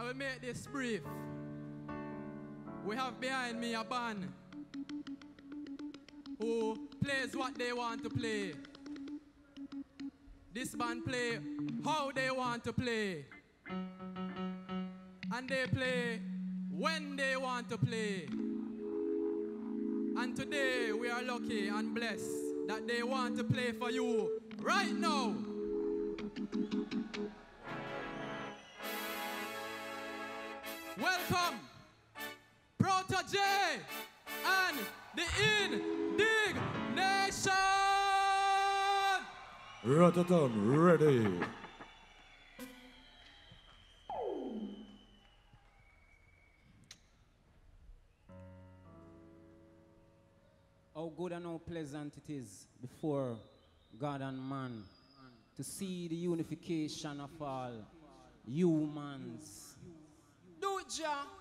I will make this brief. We have behind me a band who plays what they want to play. This band play how they want to play. And they play when they want to play. And today we are lucky and blessed that they want to play for you right now. Welcome, Proto J and the Indiggnation. Rototom ready. How good and how pleasant it is before God and man to see the unification of all humans. Do it, Jah.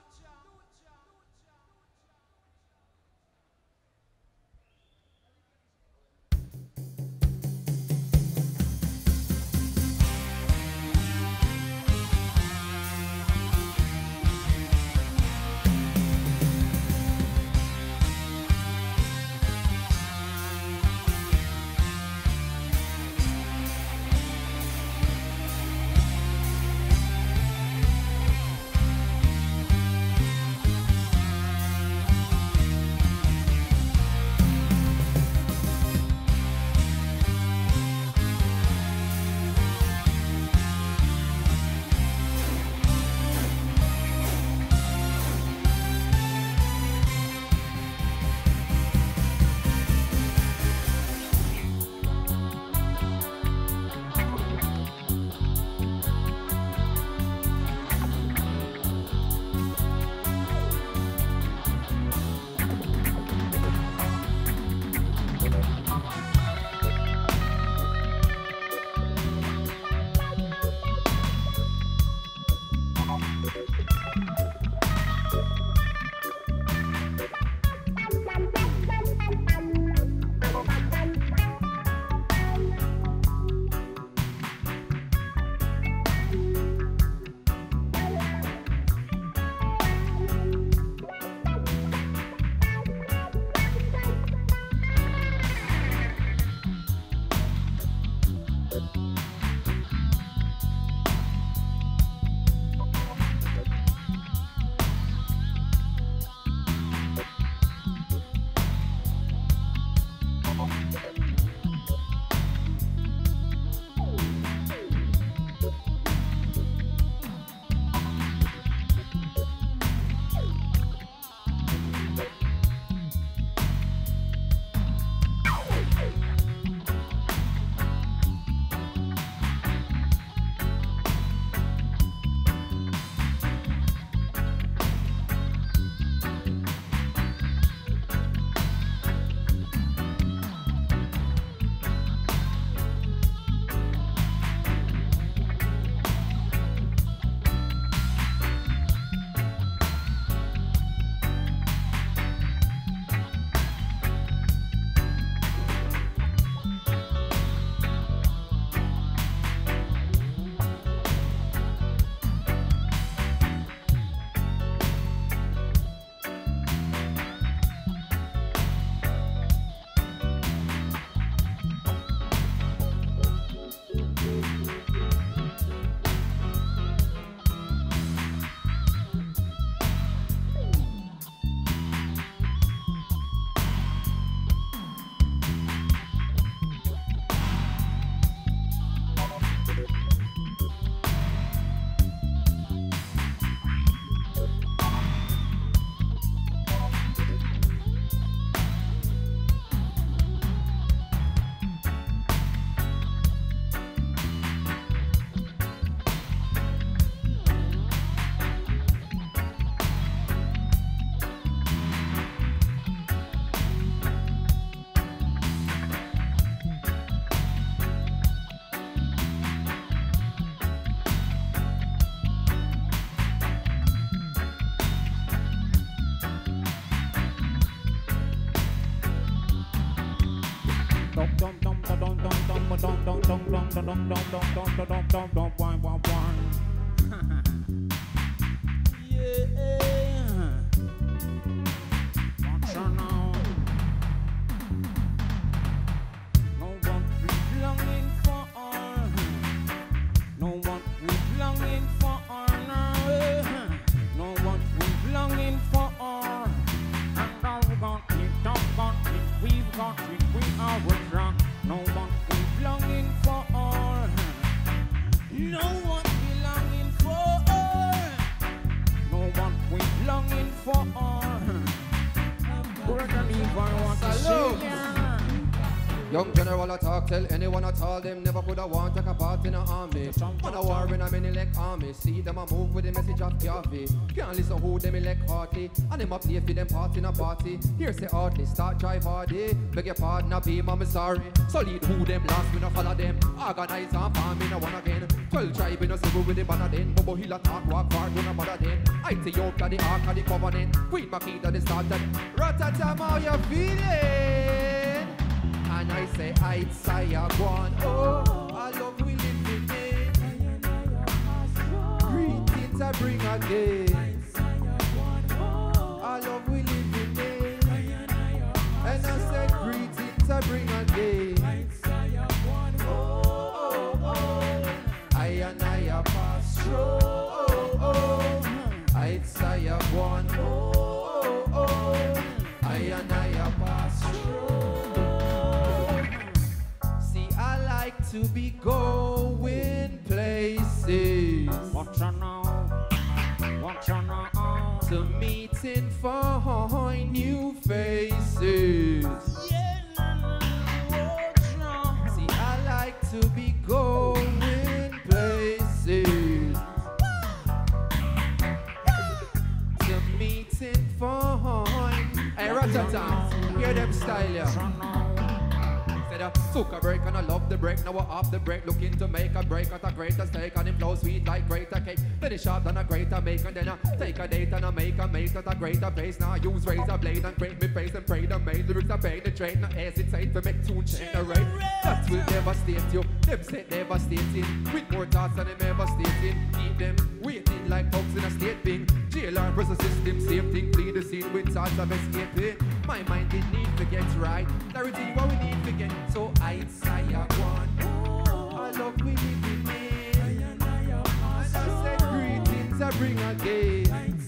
Many army. See them a move with the message of Garvey. Can't listen who them elect hardly. And them a play for them part in a party. Here say hardly, start drive hardy. Eh? Beg your pardon, I be mama sorry. Solid who them last, we no follow them. Organize and farm in a one again. Twelve tribe in a civil with the banner then. Bobo hill attack, walk we no bother them. I then. Ethiopia, the ark of the covenant. Queen Makeda, the starter. Rototom, how you feeling? And I say, I'd say I want, oh, I bring again. I love we live in And I said, greetings I bring again. I and I a pass through. I'd say I oh. I and I a pass through. See, I like to be meeting find new faces. See, I like to be going places to meeting find. Hey, Ratata, hear them style, yeah. Said a break and I love the break. Now we're off the break, looking to make a break at a greater stake. And it flow sweet like greater cake. Then it's sharp than a greater make. And then I take a date and I make a mate at a greater pace. Now I use razor blade and break me face and pray the main lyrics I penetrate. Not hesitate to make tune generate. That will devastate you. Them say devastating. With more thoughts than them ever stating. Keep them waiting like bugs in a state bin. Jail or prison system, same thing. Flee the scene with thoughts of escaping. My mind did need to get right. Clarity what we need to get. So I say I want. I love we I said greetings I bring again.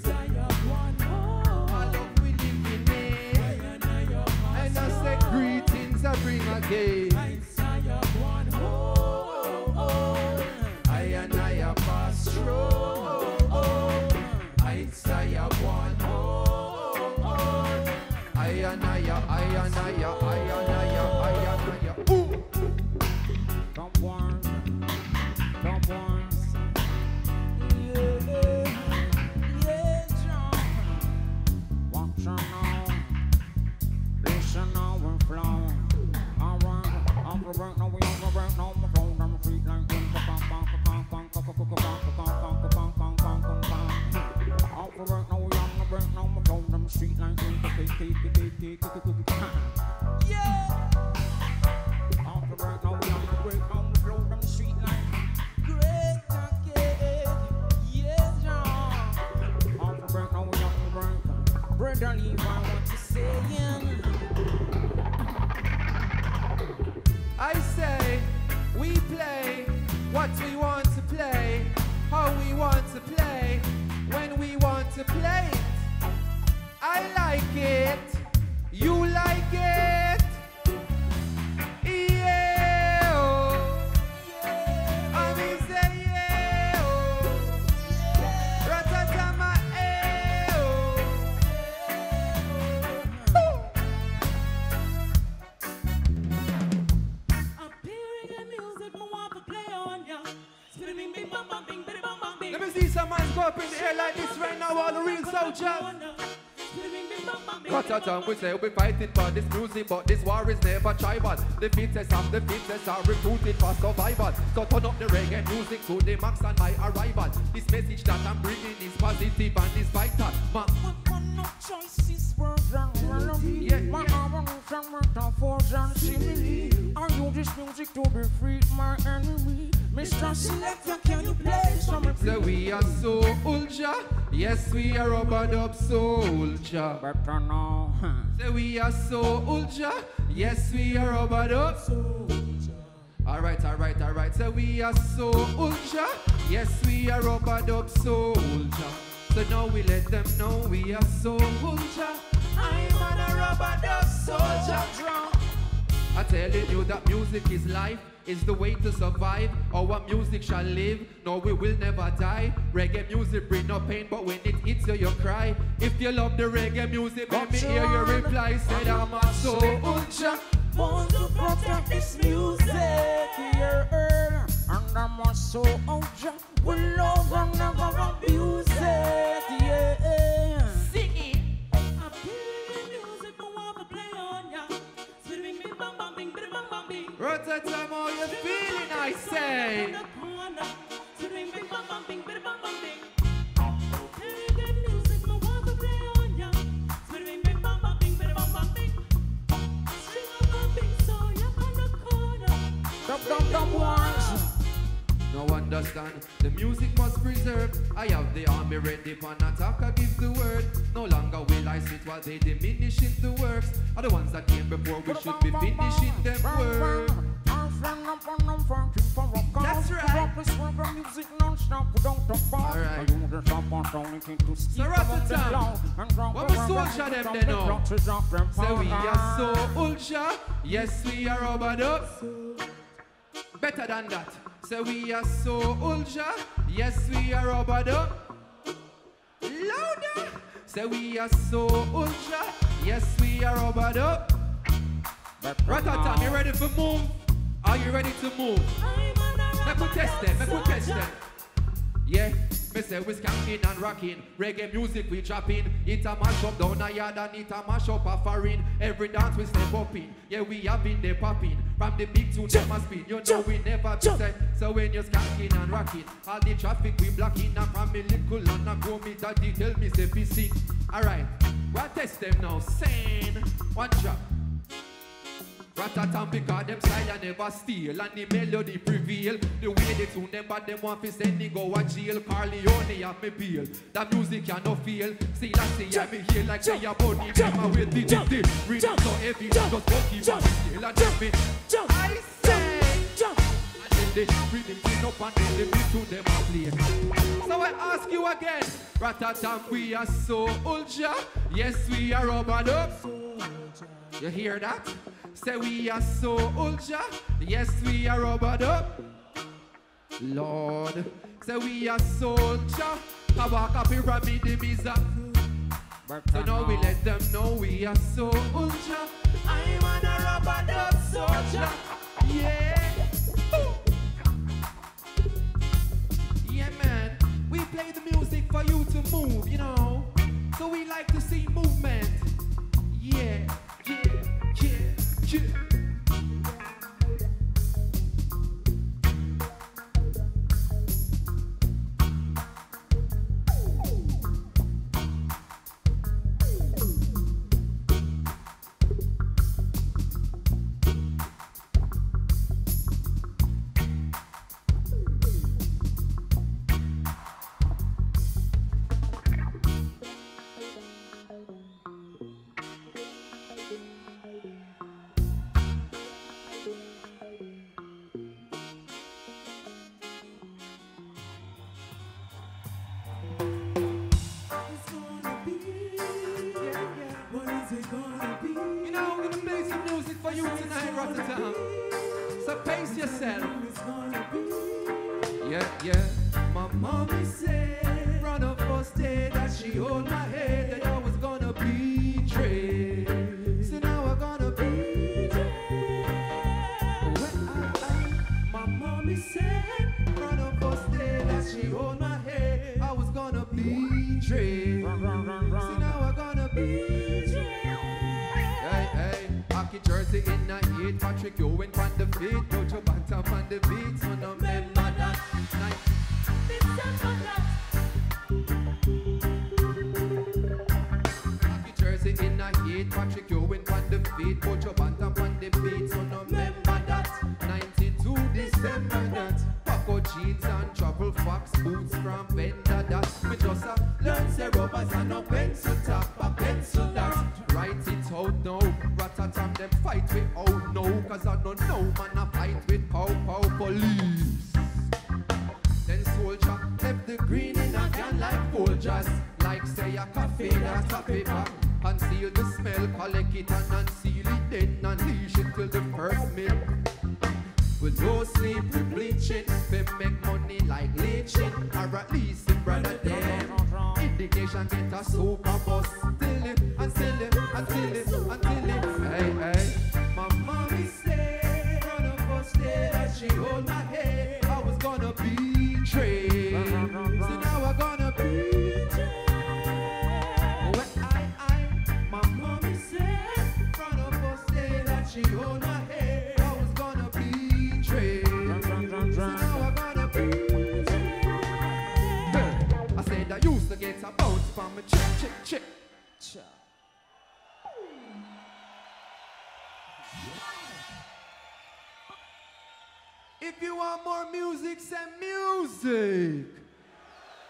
We say we fighting for this music, but this war is never tribal. The fittest of the fittest are recruited for survival. So turn up the reggae music to the max on my arrival. This message that I'm bringing is positive and is vital. Yes, we are rubber dub soldier. Better now. Say we are soldier. Yes, we are rubber dub. All Alright, alright, alright. So we are so ultra. Yes, we are rubber dub soldier. So now we let them know we are so ultra. I'm on a rubber dub soldier. I'm telling you that music is life, is the way to survive. Our music shall live, no, we will never die. Reggae music bring no pain, but when it hits you, you cry. If you love the reggae music, let me hear your reply. Said I'm a so ultra. Want to protect this music, yeah. And I'm also ultra. We love and never abuse it, Rototom, how you feeling, I say? Eh? Dum ones. No understand, the music must preserve. I have the army ready for an attack, I give the word. No longer will I sit while they diminishing the works. Are the ones that came before, we should be finishing them work. That's right. Alright. So Rototom, what we soldier them they know? Say we are so ultra, yes we are rubber dub. Better than that. Say we are so ultra, yes we are rubber dub. Louder. Say we are so ultra, yes we are rubber dub. Rototom, you ready for move? Are you ready to move? Make we test them, make we test them. Yeah, me say we skanking and rocking. Reggae music we chopping It a mash up down a yard and it a mash up a foreign Every dance we step up in. Yeah, we have been there popping. From the big them a spin You know we never be set. So when you skanking and rocking All the traffic we blocking. And from me little and a go me daddy Tell me say be sing Alright, we'll test them now? Sing One drop Rototom because them style never steal. And the melody prevail. The way they tune them but them want to send me go a jail. Carleone have me bail. That music you no feel. See that see I me hear like they a bunny Them a wait the the the Rhythm so heavy Just monkey man scale and them me I say jump. And then they rhythm clean up and then the beat to them a play. So I ask you again Rototom we are so ultra Yes we are rubber up you hear that? Say we are so ultra. Yes, we are rubbered up. Lord, say we are so ultra. I walk up here and meet the visa. So now we let them know we are so ultra. I'm on a rubbered up soldier. Yeah. Yeah, man. We play the music for you to move, you know. So we like to see movement. Yeah, yeah. If you want more music, send music.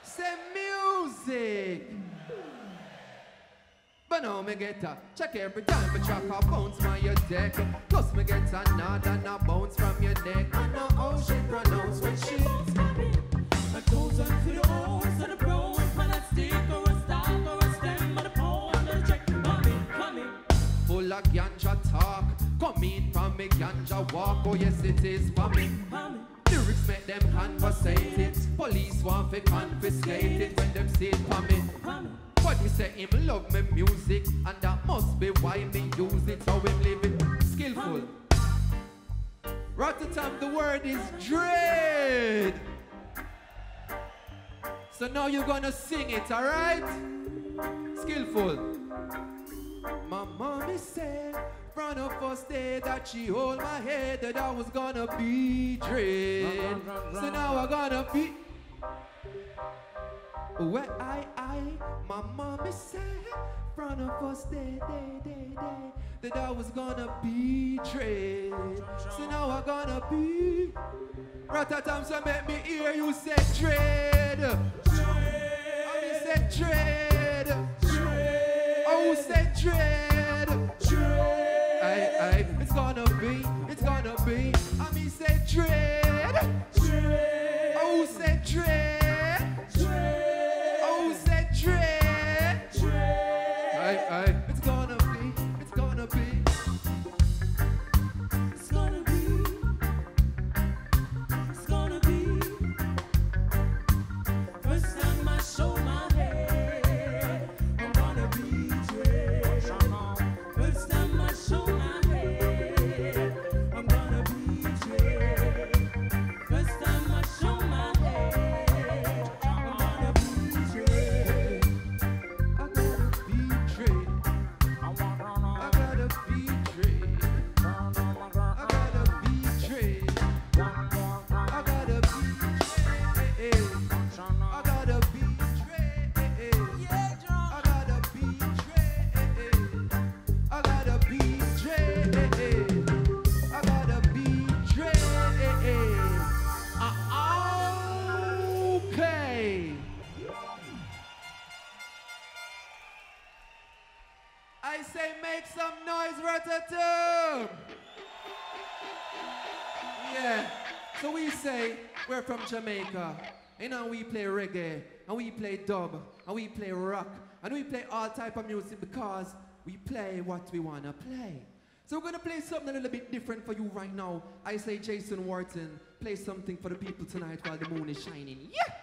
Send music. But now me get a check every time me track a bounce from your deck. Plus me get a nod and a bounce from your neck. I know how she pronounce when she. It goes on to the O's and the pros, man, a stick or a stalk or a stem or the pole, and the check, mommy, mommy. Full of ganja talk. Come in from me ganja walk. Oh yes it is for me. Lyrics make them conversate it. Police want to confiscate it when them see it for me. But me say him love me music and that must be why me use it how him live it skillful. Rototom, the word is dread. So now you're gonna sing it, alright? Skillful. My mommy said from the first day that she hold my head that I was gonna be dread. So now I'm gonna be where I, I, my mommy said from the first day, day, day, day, that I was gonna be dread. So now I'm gonna be. Rototom, so make me hear you say dread. I mean say dread. Oh, say dread. Aye, aye, it's gonna be, it's gonna be. I mean say dread. Oh, say dread. We're from Jamaica. You know, we play reggae, and we play dub, and we play rock, and we play all type of music because we play what we wanna play. So we're gonna play something a little bit different for you right now. I say Jason Wharton, play something for the people tonight while the moon is shining. Yeah!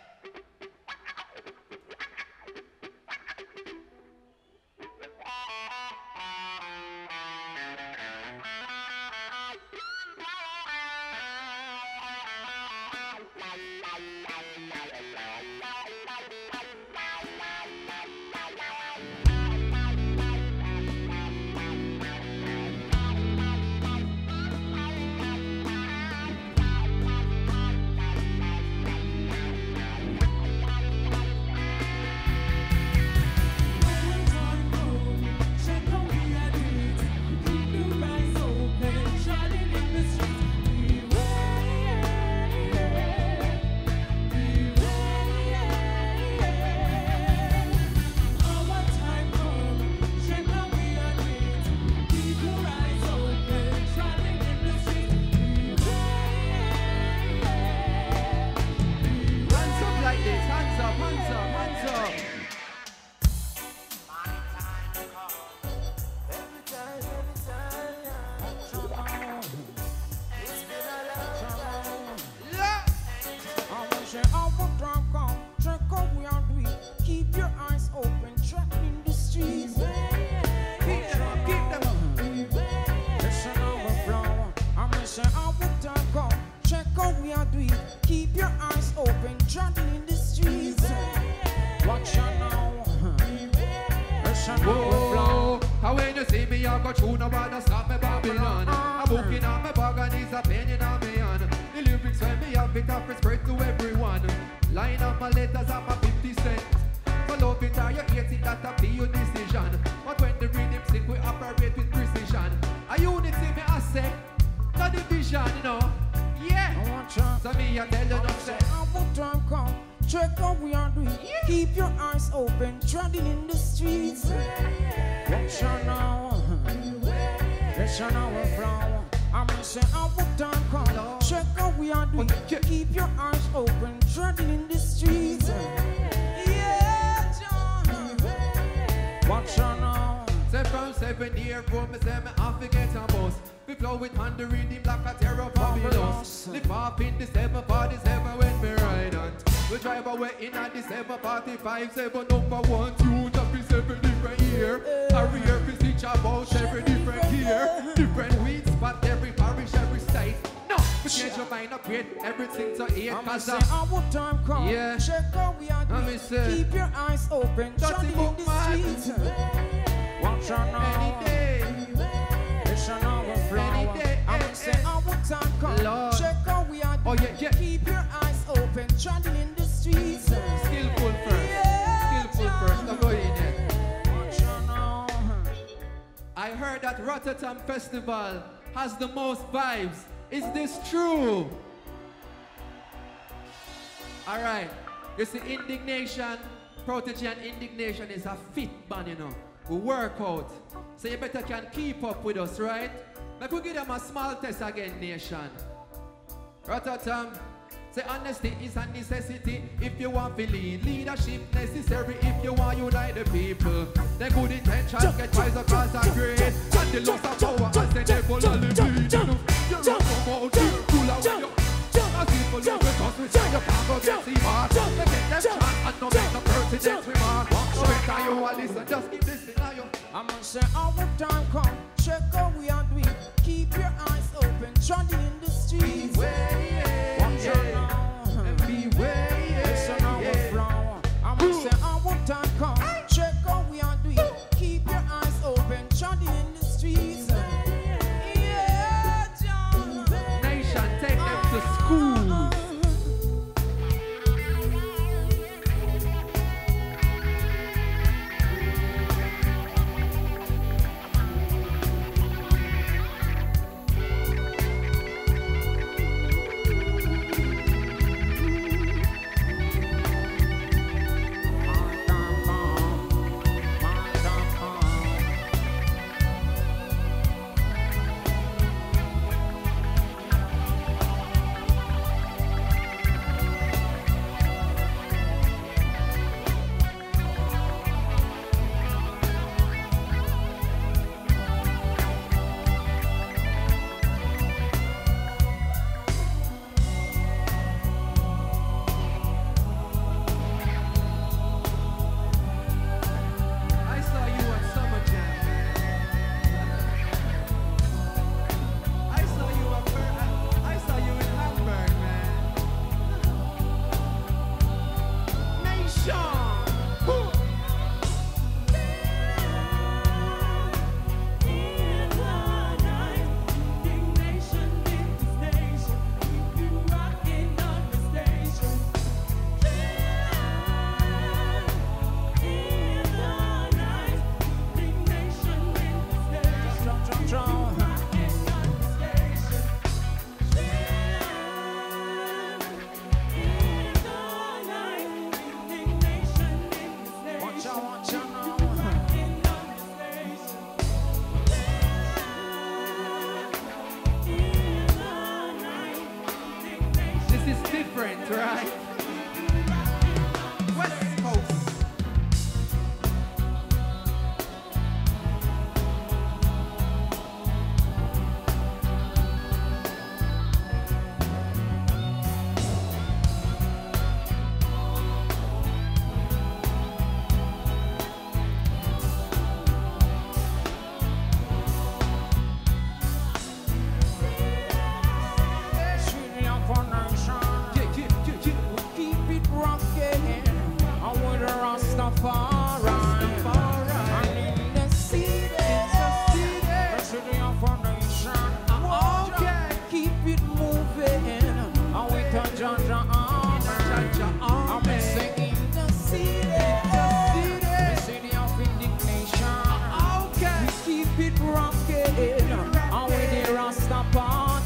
On my bag and it's a pain in my hand. The lyrics when me have it up, it's spread to everyone. Line up my letters at my 50 cents. For love it or you hate it, that'll be your decision. But when the rhythm sing, we operate with precision. A unity me I say, not division, you know. Yeah. I want you. So me I tell you no say. Our time come, check how we are doing. Keep your eyes open, treading in the streets. Watch out now, nation overflow. I'm gonna say our time come, check how we are doing. Oh, yeah. Keep your eyes open, treading in the streets. Yeah, John. Watch out now. Say from seven year from me say me have to get a bus. We flow with the rhythm like a Terror Fabulous. Live up in the seven party seven when me ride on. We drive away in a the seven party five seven number one up in seven different year. Every year we teach about every different year. Different spot every parish every state. No, we change your mind upgrade everything to eight I'm cause say of our time come, Yeah. check how we are doing. Keep your eyes open, Dirty in book, the man. streets. Watch out any now. day. Nation overflow. Any day, I'm say our time come. Lord. Check how we are Oh, yeah, yeah. Keep your eyes open, treading in the streets. Skillful first. Yeah, Skillful first. Now go in there. Out. I heard that Rototom Festival has the most vibes. Is this true? All right. You see, Indiggnation, Protoje and Indiggnation is a fit band, you know. We work out. So you better can keep up with us, right? Like we give them a small test again, nation. Rototom. Say honesty is a necessity if you want to lead. Leadership necessary if you want to unite the people. The good intentions get rise across the grade. And the loss of power as the devil only bleed. You know, you're not about to pull away your as people look at us, we say you can't go get the mark. They get them shot and no make no pertinent remark. So when you a listen, just keep listening now you. I'm gonna say our time come. Check how we are doing. Keep your eyes open, treading in the streets. Beware,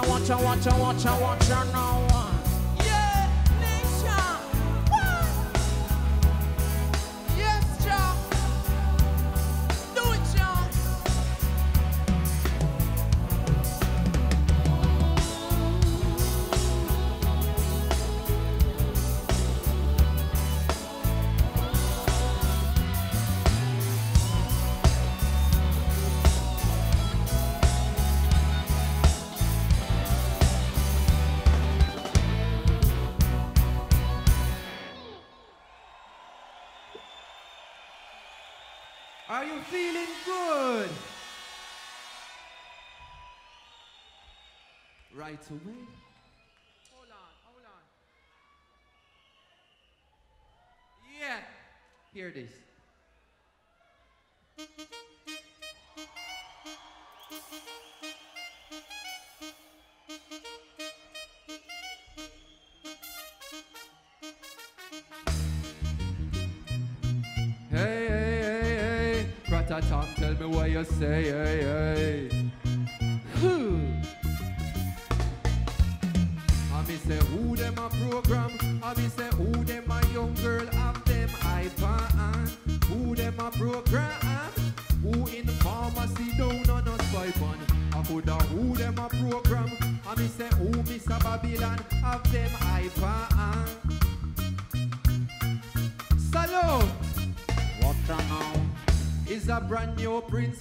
I watch, I watch, I watch, I watch, I watch, I now. Hear this.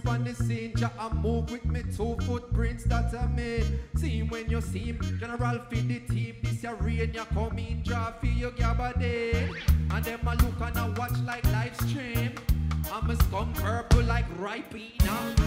On the scene. Ja, I move with me two footprints that I made. See him when you see him. General feed the team. This your rain, you come in, draw for your gabardine. And them a look and a watch like live stream. I'm a scum purple like peanut.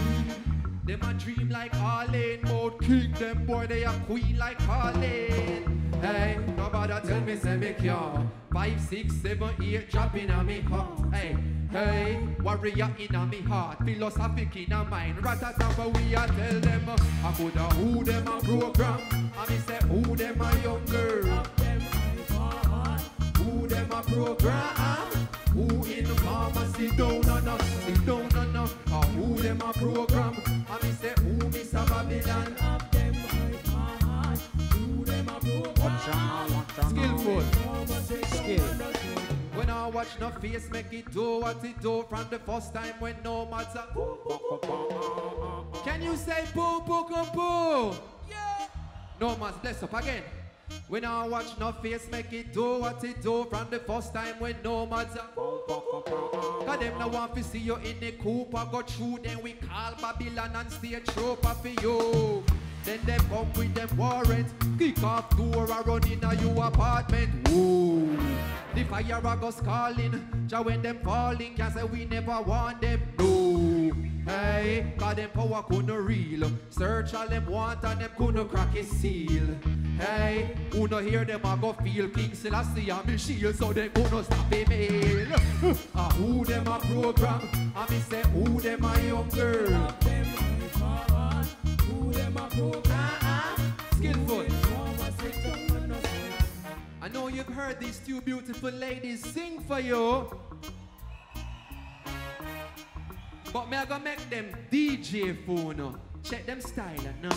Them a dream like Arlene Mode King. Them boy they a queen like Harlene. Hey, nobody tell me say me can't. Five, six, seven, eight, dropping on me heart. Hey, hey, warrior in a me heart, philosophic in a mind. Ratatata we a tell them. uh, I coulda who them a program. I me say who them a young girl. Who them a program? Who in the pharmacy on us, sit down on us. Or who them a program? I me say who Mr. Babylon. Out now. Watch out. Skillful. Skill. When watch no face make it do what it do from the first time when no matter. Can you say poo poo poo poo? Yeah. No man's bless up again. When I watch no face make it do what it do from the first time when no matter. Cause them no want to see you in the coupe I go through then we call Babylon and stay trooper for you. Then them come with them warrant, kick off door and run in a you apartment. Whoa. The fire a goes calling, ja when them falling, can say we never want them. No. Hey, cause them power couldn't real. Search all them want and them couldn't crack his seal. Hey, who no hear them a go feel King Selassie and me shield so they couldn't stop him mail. Ah, who them a program? I me say who them a young girl. I know you've heard these two beautiful ladies sing for you. But me I gonna make them DJ phone. Check them style now.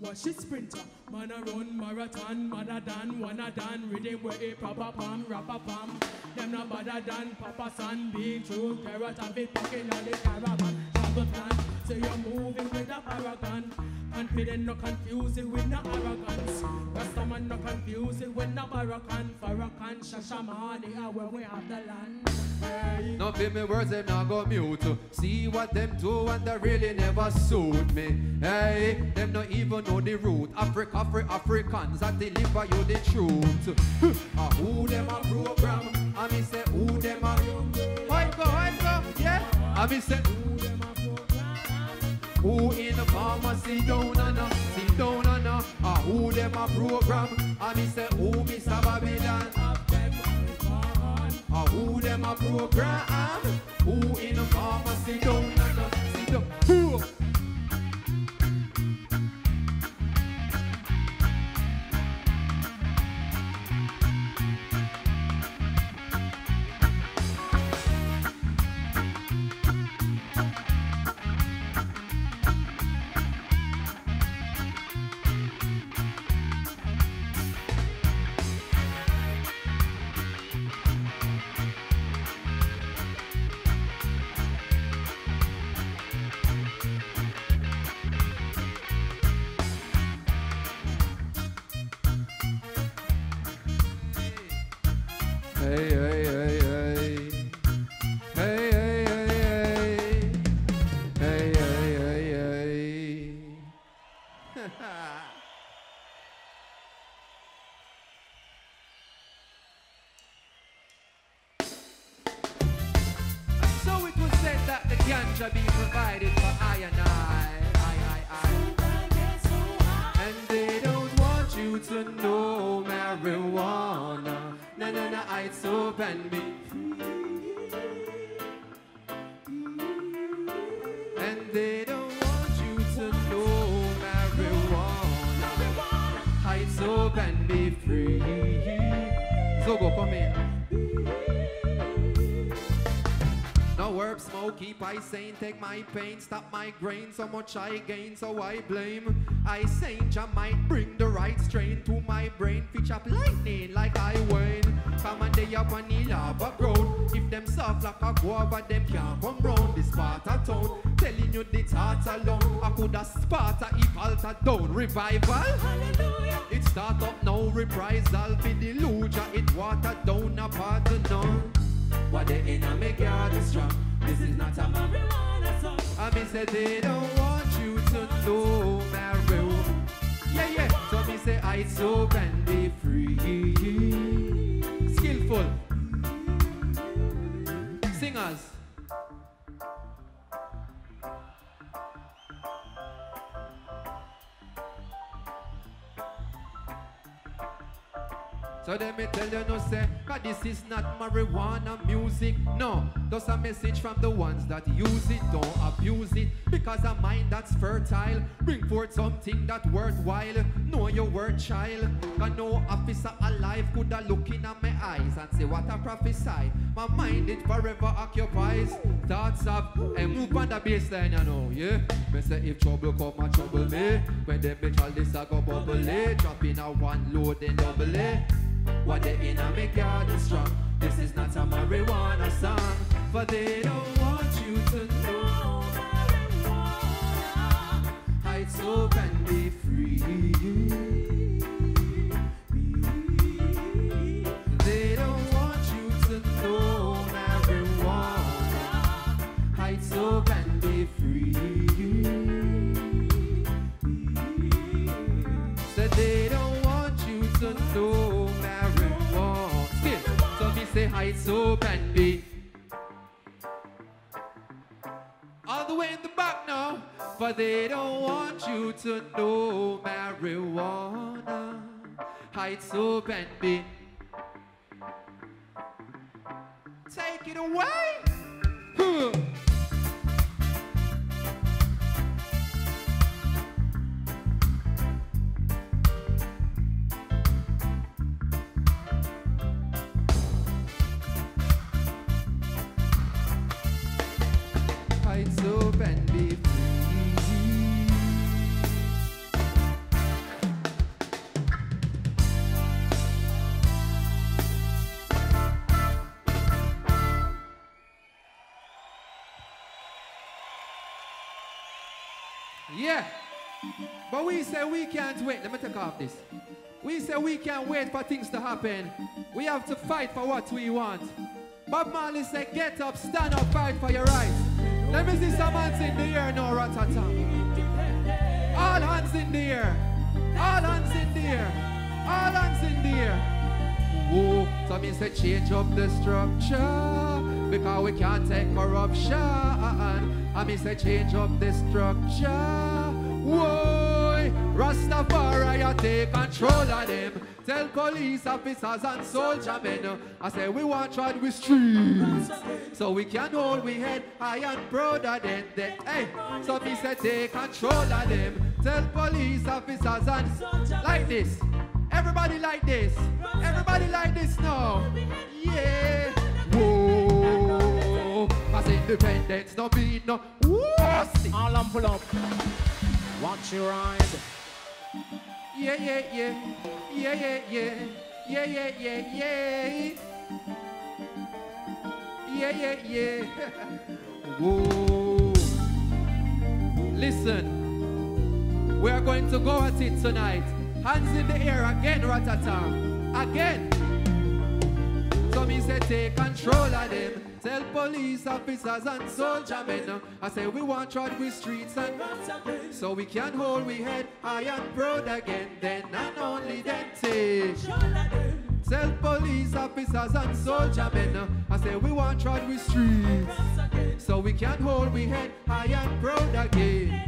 Watch it sprinter, man a run marathon, man a dan, one a dan, rhythm where a proper pam, rapper pam. Them not better than Papa San, being true, carrot and bit packing on the caravan. Shadow plan, say you're moving with a paragon. Confident, no confuse it with no arrogance. Rasta man no confuse it with no Barakan. Farrakhan, Shashamane, ah, where we have the land. Hey. No feel me words them not go mute. See what them do and they really never suit me. Hey, them not even know the root. Africa for Africans that deliver you the truth. Ah, who them a program? I me say who them a Hype go, hype go, yeah. I me say who in the pharmacy down and uh, sit down and uh, uh, who them a program? And me say, who Mr. Babylon? Uh, who them a program? Who in the pharmacy down And I sane, take my pain, stop my grain, so much I gain, so I blame. I sane, Jah might bring the right strain to my brain, pitch up lightning like I wane. Come and they up on the lava ground. If them soft like a guava, them can't come round this part of town. Telling you the thoughts alone, I coulda Sparta if altar down. Revival? It start up now, reprisal be the lucha, it water down a part of none. What they in a make yard strong. This is not a marijuana song. I mean say they don't want you to know marijuana. Yeah, yeah. So me say I so can be free. Skillful. Singers. So let me tell you no say, cause this is not marijuana music. No, that's a message from the ones that use it, don't abuse it. Because a mind that's fertile, bring forth something that worthwhile. Know your word, child. Cause no officer alive could have look in my eyes and say what I prophesy. My mind it forever occupies. Thoughts of, and move on the baseline, you know, yeah. Me say if trouble come, I trouble me. When them bitch all this I go bubble it. Drop in a one load, then double it. What they in a make yard is strong. This is not a marijuana song. For they don't want you to know marijuana. Heights open, be free. So say heights open, be. All the way in the back now. But they don't want you to know marijuana. Heights open, be. Take it away. Huh. Yeah. But we say we can't wait. Let me take off this. We say we can't wait for things to happen. We have to fight for what we want. Bob Marley said, get up, stand up, fight for your rights. Let me see some hands in the air now, Ratata. All hands in the air. All hands in the air. All hands in the air. Whoa, so me say change up the structure because we can't take corruption. I me say change up the structure. Whoa, Rastafari, take control of them. Tell police officers and soldier men, I say we want trod with streets, so we can hold we head high and prouder than them. Hey, so me say take control of them. Tell police officers and like this. Everybody like this. Everybody like this now. Yeah. Whoa. Cause independence no mean no. Whoa. All on pull up. Watch your ride. Yeah, yeah, yeah. Yeah, yeah, yeah. Yeah, yeah, yeah, yeah. Yeah, yeah, yeah. Whoa. Listen. We are going to go at it tonight. Hands in the air again, ratata. Again. Me say take control of them. Tell police officers and soldier men. Uh, I say we want trod with streets and so we can hold we head high and proud again. Then and only then take. Tell police officers and soldier men. Uh, I say we want trod with streets so we can hold we head high and proud again.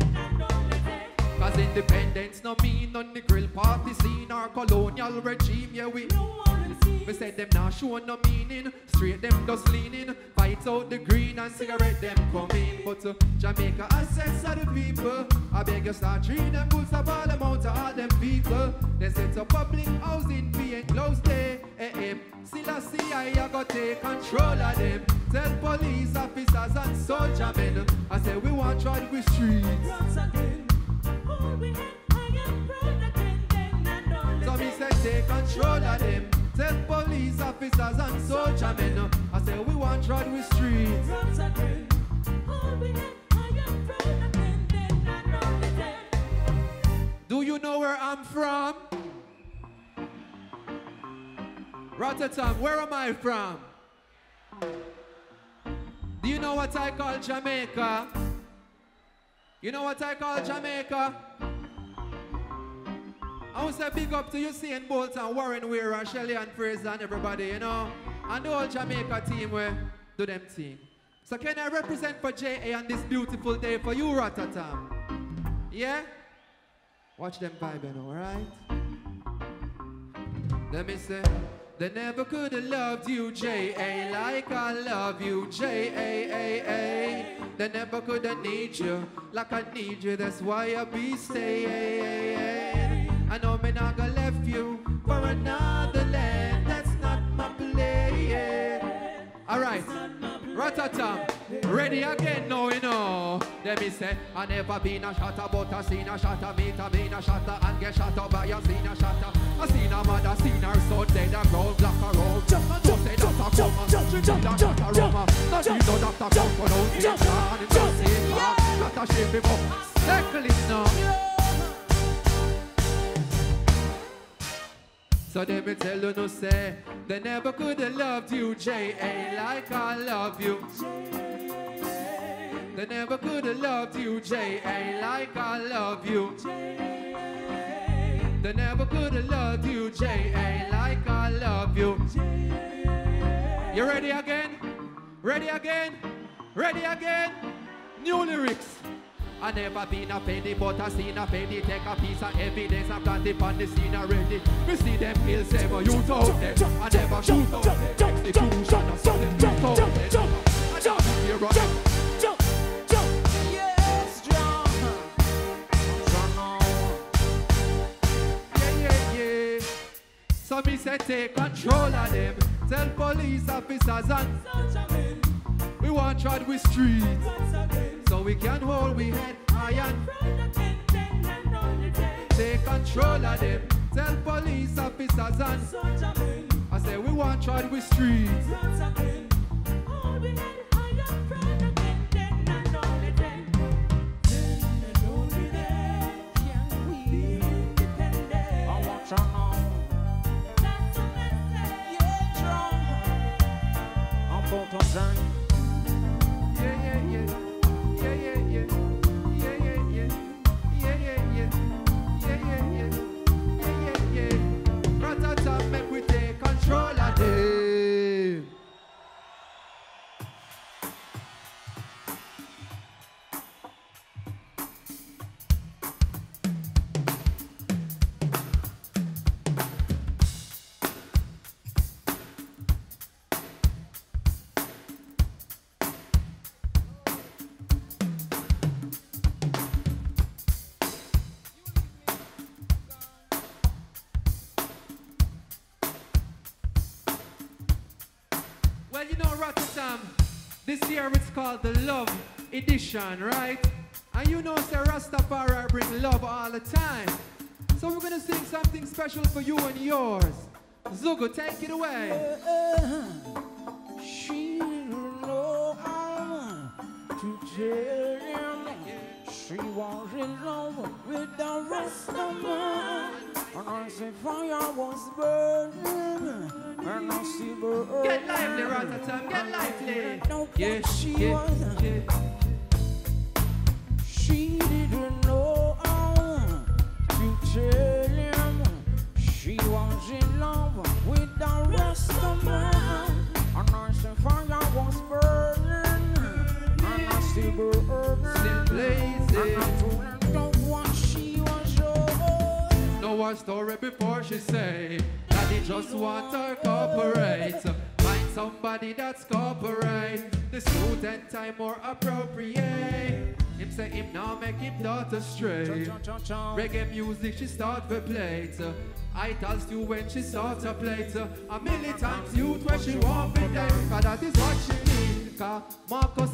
Cause independence no mean on the grill party scene or colonial regime. Yeah, we we said them not show no meaning. Straight them just leaning. Fight out the green and cigarette them come in. But uh, Jamaica assets of the people. I beg you start treating them good up all them out to all them people. They set up public housing being closed there. Eh, eh. Still I see I got take control of them. Tell police officers and soldier men. I say we want try with streets. So me say take control of them. Tell police officers and soldier men. Uh, I say we want trod with streets. Do you know where I'm from? Rototom, where am I from? Do you know what I call Jamaica? You know what I call Jamaica? I want to say big up to Usain Bolt and Warren Weir and Shelly-Ann Fraser and everybody, you know. And the whole Jamaica team where do them thing. So can I represent for JA on this beautiful day for you, Rototom? Yeah? Watch them vibing, alright? Let me say, they never could have loved you, J.A. like I love you, J.A.A.A. They never could have need you like I need you, that's why I be staying. I know me not gonna left you for another land, that's not my play. Alright, Rototom, ready again now, you know. Let me say, I never been a shatter, but I seen a shatter, meet a been a shatter, and get shot up by a seen a shatter. I seen a mother, seen her son, dead a ground, black a road. And don't say that a coma, she need a shatter roma. Not need no doctor come for no teacher, and it's just say, ah, not a shape before. Circle it now. So they me tell you no say They never could have loved you J.A. like I love you They never could have loved you J.A. like I love you They never could have loved you J.A. like I love you You ready again? Ready again? Ready again? New lyrics I never been a penny, but I seen a penny. Take a piece of evidence and plant it on the scene already. We see them kill seven youth out there. I never shoot out them. Execution, I saw them youth out there. I never hear them. Yeah, yeah, yeah. So me say take control of them. Tell police officers and we want trod with streets. So we can hold we head high and take control of them. Tell police officers and I say we want trod with streets. I want to know. I'm about to drink. Called the Love Edition, right? And you know, say Rastafari bring love all the time. So we're gonna sing something special for you and yours. Zugo, take it away. She didn't know how to tell him she was in love with the rest of man. And I said fire was burning, and I see. Get lively, Rototom, get lively. No, Yeah, she yeah, was. yeah. She didn't know how to tell him she was in love with the rest of man. And I said fire was burning, and I still burning. Still blazing. And I told her don't want she was yours. Know her story before she say that just want her cooperate. Find somebody that's cooperate. The suit and time more appropriate. Him say him now make him daughter stray. Reggae music she start to play. I tells you when she start to play. A militant youth where she want be there. Cause that is what she need. Cause Marcus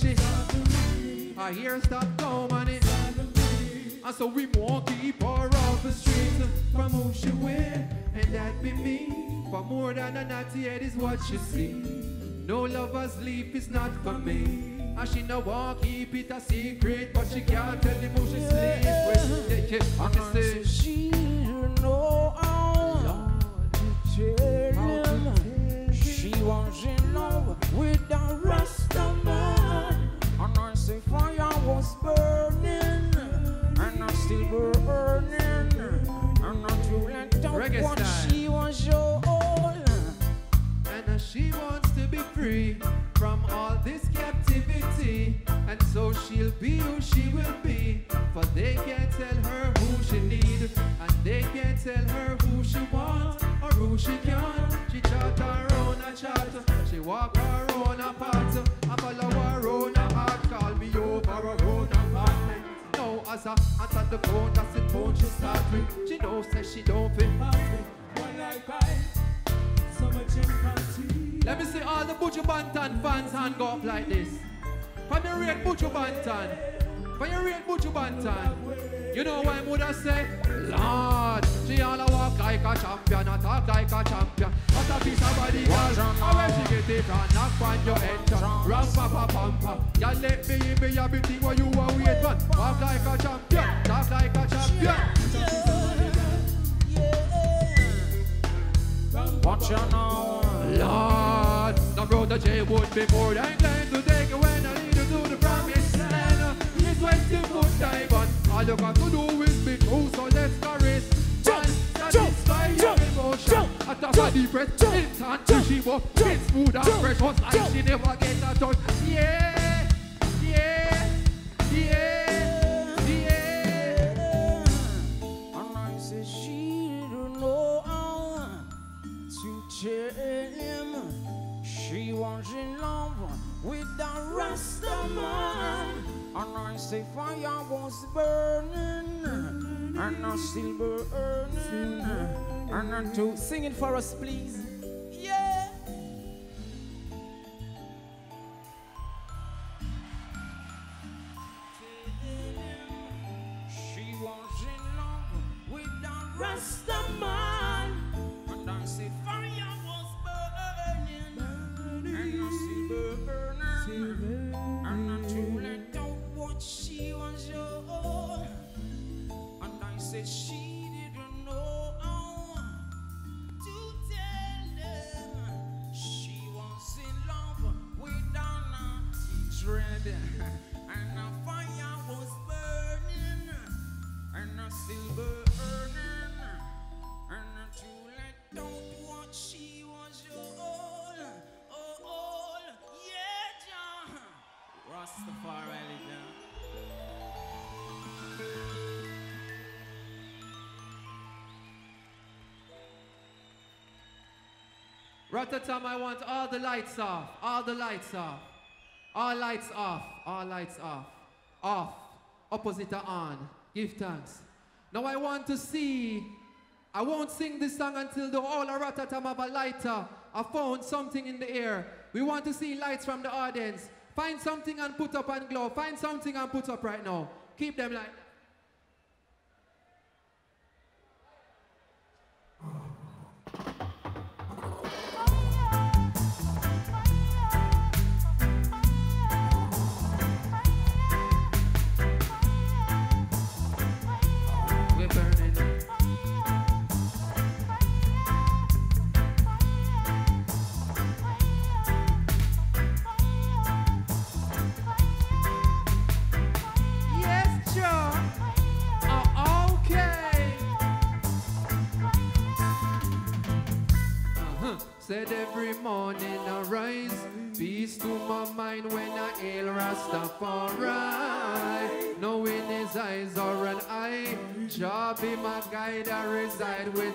she I hear stop it. And so we won't keep her off the street from who she with, and that be me. For more than a natty head is what she see. No lover's leap is not for me. And she no want keep it a secret, but she can't tell him who she sleep with. Yeah, yeah, And and I she said say, she know how to tell him she was in love with the rest of man. And I say fire was burning, and I still burning. And I told her don't Reggae want style. she was your own. And she wants to be free from all this captivity. And so she'll be who she will be. For they can't tell her who she need. And they can't tell her who she want or who she can't. She chart her own a chart. She walk her own a path. I follow her own a heart. Call me over own apartment. Answer the phone, that's the phone she start with. She knows she don't. Let me see all the Buju Banton fans hand go up like this. From your rate Buju Banton. From your rate Buju Banton. You know why I say? Lord, she a walk like a champion, a talk like a champion. What a piece of body, girl. Where she get it from? Knock on your head, ram pa pa pam pa. Y'all let me in me everything what you want wait man. Walk like a champion, talk like a champion. Watch you now. Lord, the brother J would be more than glad to take you when I lead you to the promised land. It's 20 foot diamond. All you got to do is be true, so let's. Jump, satisfy your emotion. At the body press, instant to she up. It's smooth and was like she never get a touch. Yeah, yeah, yeah, yeah. And I said she didn't know how to tell him she was in love with the rest of man. And I say fire was burning, and I still burning. And I to sing it for us, please. Yeah. She was in love with the rest Rototom, I want all the lights off. All the lights off. All lights off. All lights off. Off. Opposite on. Give thanks. Now I want to see. I won't sing this song until the whole of Rototom have a lighter. I found something in the air. We want to see lights from the audience. Find something and put up and glow. Find something and put up right now. Keep them like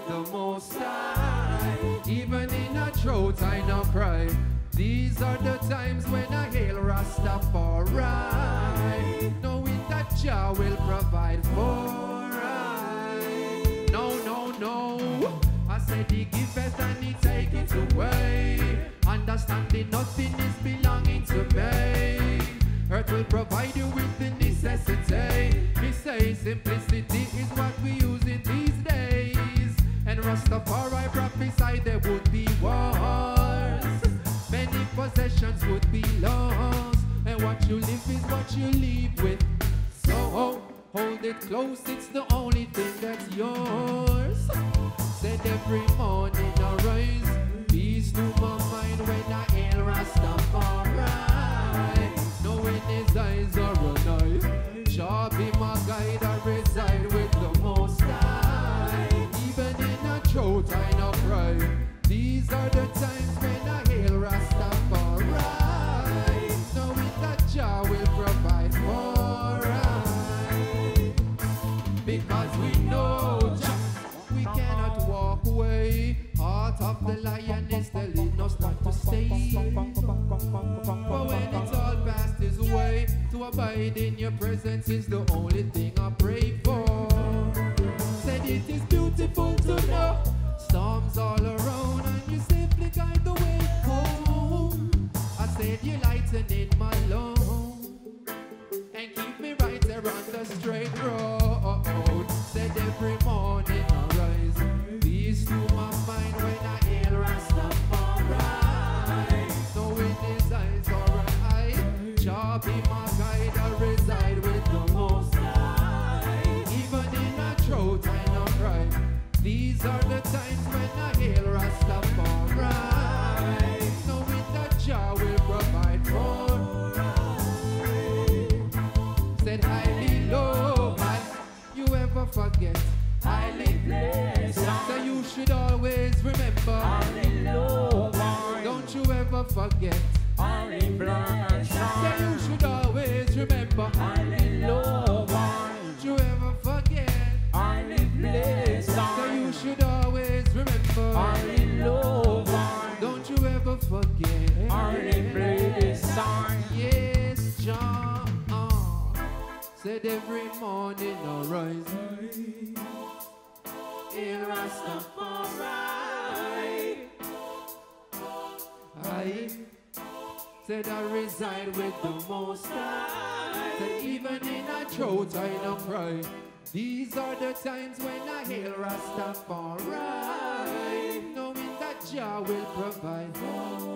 with the Most High. Even in a drought I no cry. These are the times when I hail Rastafari. Knowing that Jah will provide for I. No, no, no. I said he giveth and he taketh away. Understanding nothing is belonging to me. Earth will provide you with the necessity. He says simplicity is what we And I prophesied there would be wars. Many possessions would be lost. And what you live is what you leave with. So hold it close, it's the only thing that's yours. Said every morning I rise, peace to my mind when I hail Rastafari. Knowing his eyes are an eye, Jah abide in your presence is the only thing I pray for. Said it is beautiful to know storms all around and you simply guide the way home. I said you lightening my load These are the times when I hail Rastafari. Knowing that Jah will provide for said highly low. You ever forget? Highly blessed. So you should always remember. Don't you ever forget? So you should always remember. Forget? Yes, John. Said every morning I rise. In Rastafari. I said I reside with the Most High. Said even in a drought I don't cry. These are the times when I hail Rastafari. Knowing Jah will provide.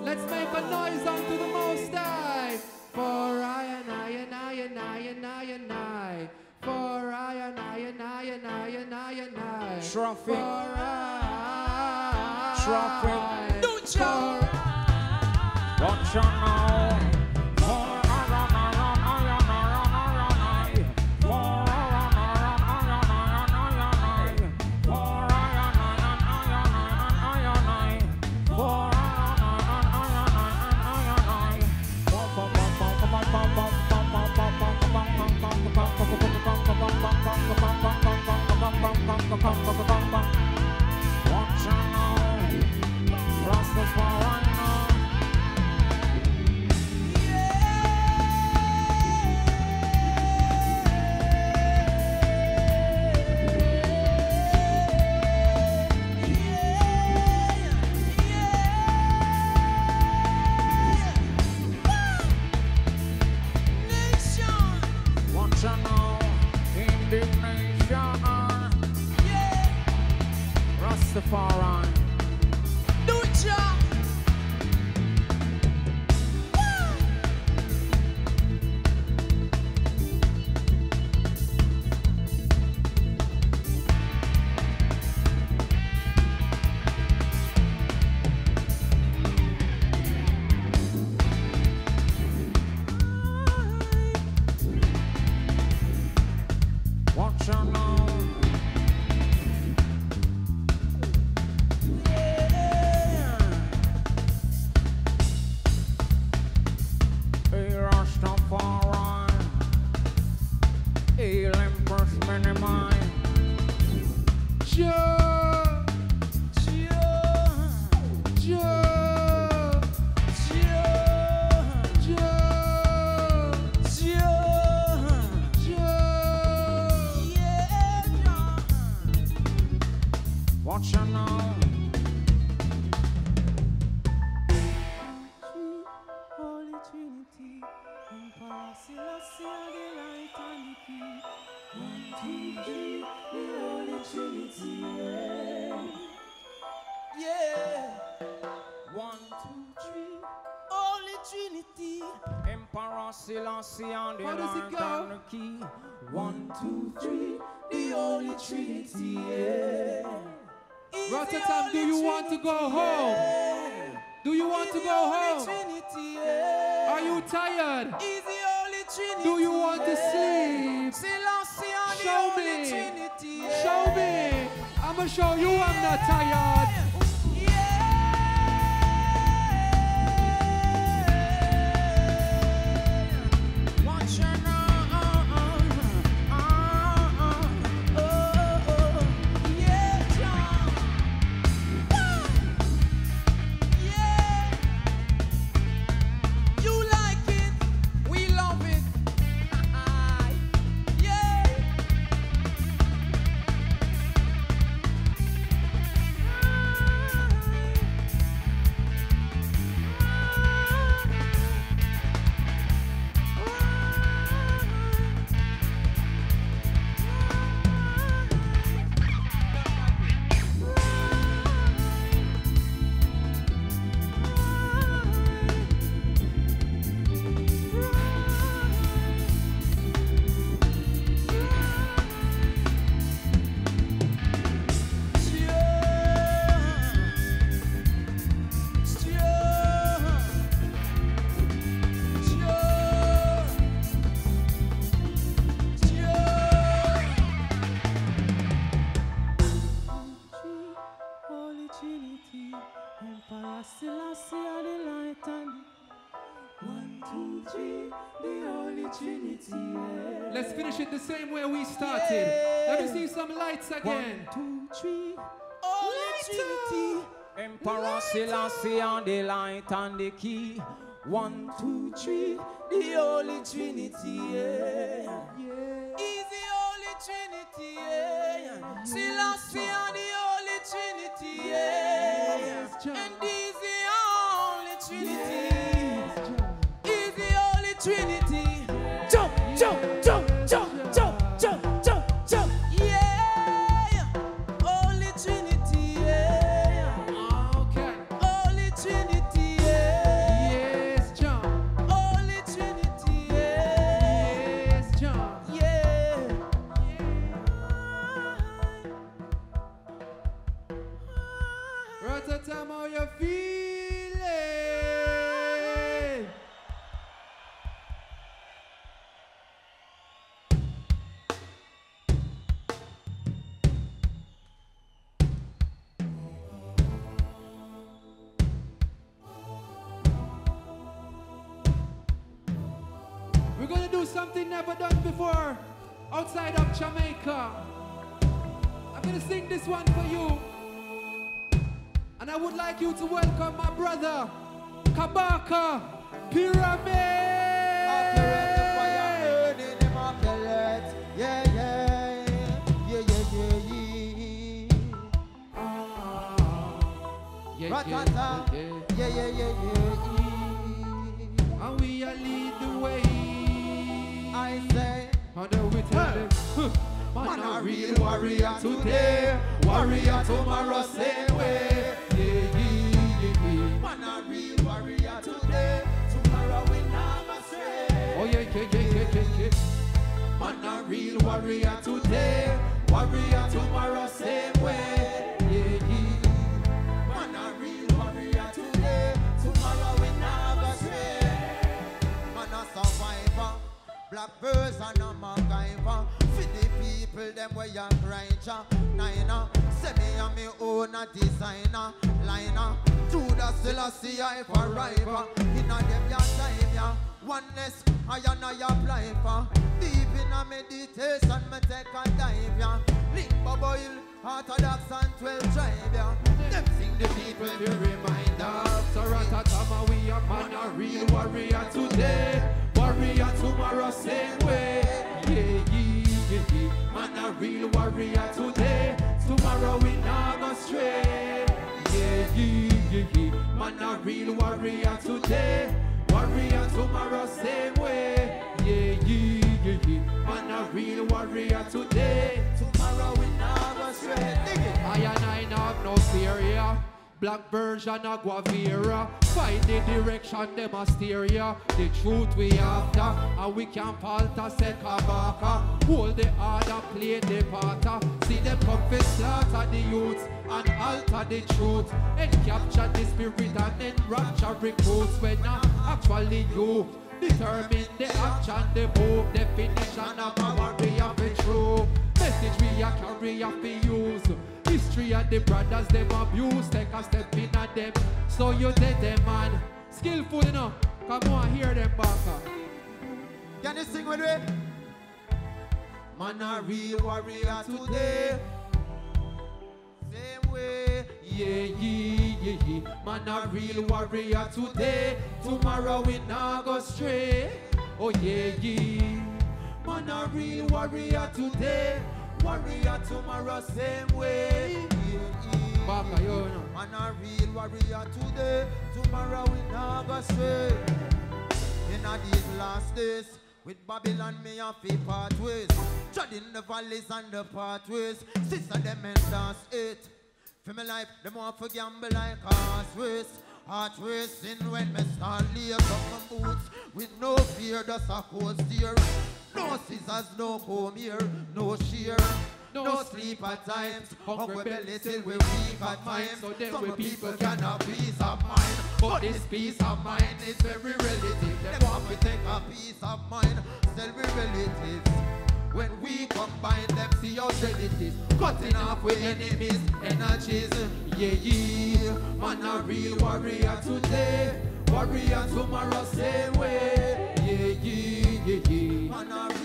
Let's make a noise unto the Most High. For I and I and I and I and I and I. For I and I and I and I and I and I. Traffic. For I. Traffic. Don't For you? Watch out now. Rastafari. Selassie, the light and the key. One, two, three, the Holy Trinity, yeah. Yeah. One, two, Three, Holy Trinity. Emperor Selassie and the How does it light go? and the key. One, two, three, the Holy Trinity, yeah. Is the Rototom, do you want to go home? Do you want to go home? Are you tired? Is the Holy Trinity, Do you want to yeah. sleep? Selassie and the Show me. Show me. I'ma show you I'm not tired. Let's finish it the same way we started. Let me see some lights again. One, two, three, Holy Trinity. Emperor Selassie on the light and the key. One, two, three. the Holy Trinity, yeah. Is the Holy Trinity, yeah. Selassie A see I for rival. Inna them ya time ya, oneness I and I apply for. Deep in a meditation me take a dive ya. Link bubble, orthodox and twelve tribe ya. Them sing the people People be reminder. So ratatama we a man a real warrior today, warrior tomorrow same way. Yeah, yeah, yeah, yeah. Man a real warrior today, tomorrow we not go stray. Man a real warrior today, warrior tomorrow same way. Yeah, yeah, yeah, yeah. Man a real warrior today, tomorrow we never stray. Dig. I and I no have no fear, yeah. Black version of Guevara. Find the direction, them a. The truth we after, and we can't falter, say kabaka. Hold the order, play the parter. See them fi slaughter the youths and alter the truth. And capture the spirit and then rapture recruits when uh, actually you determine the action, the move, definition of our way of it true. Message we are carry a fi use. History and the brothers them abuse. Take a step in at them. So you take them man. Skillful enough. Come on, hear them back. Can you sing with me? Man a real warrior today. Same way. Yeah, yeah, yeah, yeah. Man a real warrior today. Tomorrow we not go stray. Oh yeah, yeah. Man a real warrior today. Warrior tomorrow same way. Back you know. Man a real warrior today. Tomorrow we not go stray. In a these last days. With Babylon, me a fi part ways. Treading the valleys and the pathways. Sister them and dance it. For me life, them want for gamble like horse race. Heart racing when me start lace up my boots. With no fear, just a cold steer. No scissors, no comb here, no shear. No, sleep at times, hungry belly till we weak at times. So then Some people people can have peace of mind, but this peace of mind is very relative. They want to take a peace of mind, still be relatives. When we combine them, see our relatives cutting off with enemies, energies. Yeah, yeah, man a real warrior today, warrior tomorrow same way. Yeah, yeah, yeah, yeah. Man a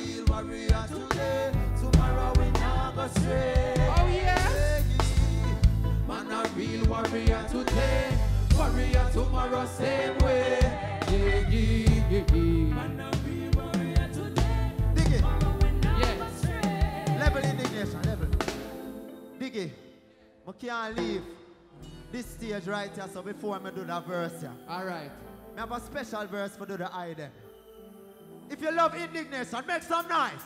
can't leave this stage right here, so before I do the verse here, All right. I have a special verse for do the eye. If you love Indiggnation, make some noise.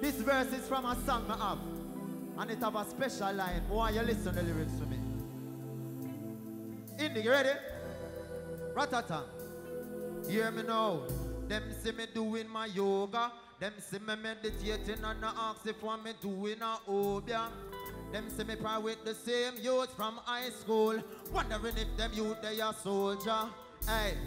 This verse is from a song I have, and it have a special line. Want you listen to the lyrics to me. Indig, you ready? Ratata. Hear me now. Them see me doing my yoga. Them see me meditating and I ask if what me doing a obeah. Them see me pray with the same youth from high school. Wondering if them youth they a soldier. Hey.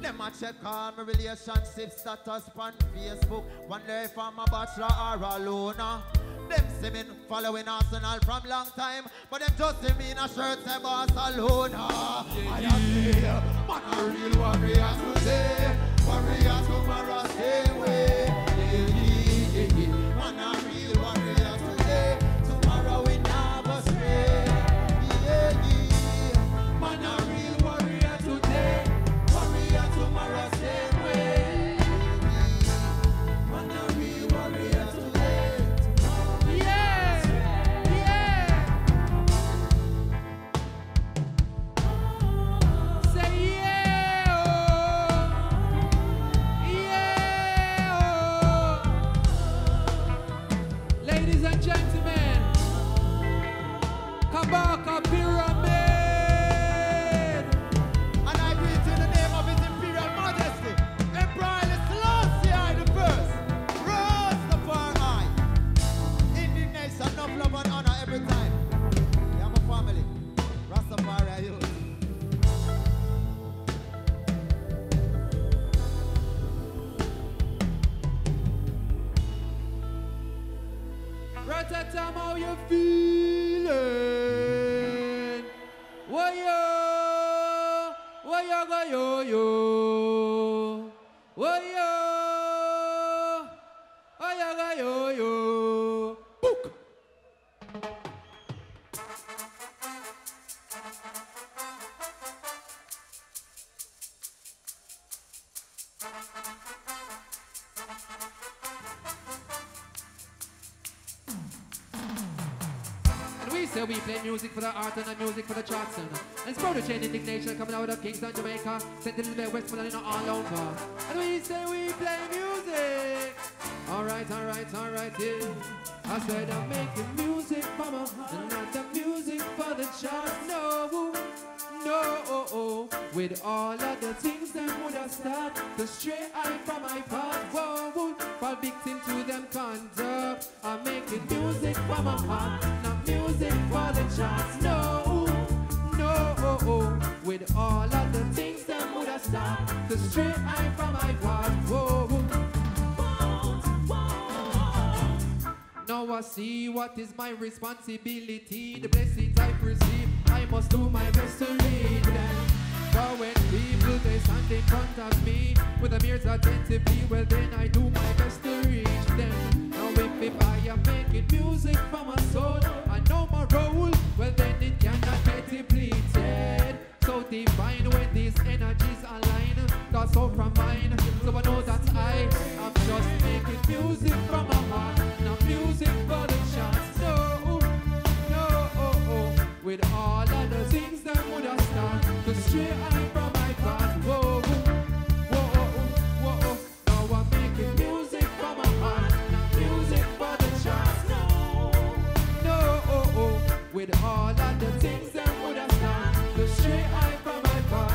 Them a check all my relationship status on Facebook. Wonder if I'm a bachelor or a loner. Them see me following Arsenal from long time, but them just see me in a shirt say Barcelona. I am here, man a real warrior today, warrior tomorrow stay away. Yeah, And we play music for the art and the music for the charts and, it's to chain Indiggnation coming out of Kingston, Jamaica, sent to west, and all over. And we say we play music. Alright, alright, alright, yeah. I said I'm making music for my heart and not the music for the charts. No, no, with all of the things that would have started to stray I from my path. Whoa, fall victim to them conduct. I'm making music for my heart, music the charts. No, no, with all of the things that would have started to stray I from my path. Whoa. Now I see what is my responsibility. The blessings I receive, I must do my best to read them. But when people they stand in front of me with a ears attentively, well then I do my best to reach them. Now if, if I am making music for my soul, I know my role. Well then it cannot get depleted. So divine when these energies align, that's all from mine. So I know that I I'm just making music from my heart, not music for the chance. No, no, oh, oh. with all of the things that would have started to stray I with all of the things that would have started to stray I from my part.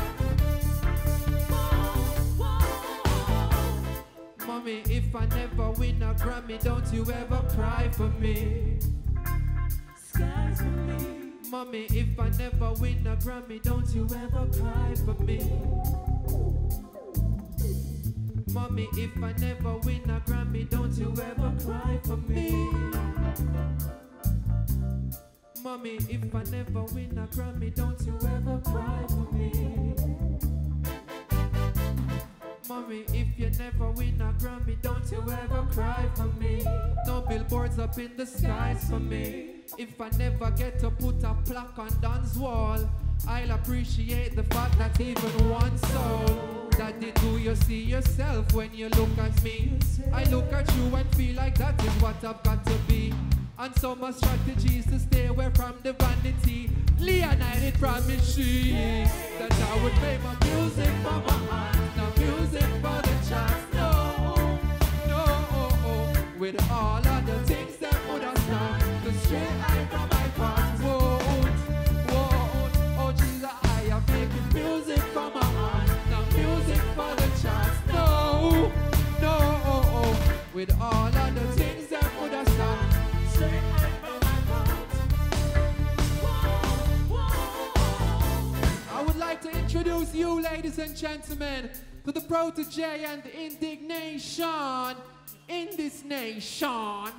Mommy, if I never win a Grammy, don't you ever cry for me. Skies for me. Mommy, if I never win a Grammy, don't you ever cry for me. Mommy, if I never win a Grammy, don't you ever cry for me. Mommy, if I never win a Grammy, don't you ever cry for me. Mommy, if you never win a Grammy, don't you ever cry for me. No billboards up in the skies for me. If I never get to put a plaque on Don's wall, I'll appreciate the fact that even one soul. Daddy, do you see yourself when you look at me? I look at you and feel like that is what I've got to be. And so my strategy is to stay away from the vanity. Leonide promised she that I would make my music for my heart, not music for the charts. No, no, with all of the things that would have stopped the straight eye from my path. Whoa, whoa, oh Jesus, I am making music for my heart, not music for the charts. No, no, with all of the things introduce you, ladies and gentlemen, to the Protoje and Indiggnation in this nation.